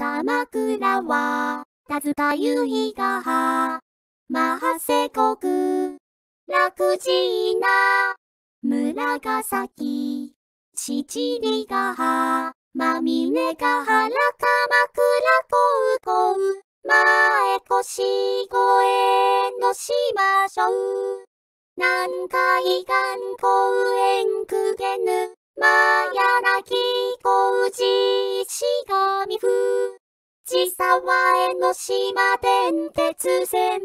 鎌倉は、田塚由比がは、マハセ国、楽寺な、村が崎、七里がは、まみねが原鎌倉こうこう、前越越えのしましょう。南海岸公園川江。の島電鉄線。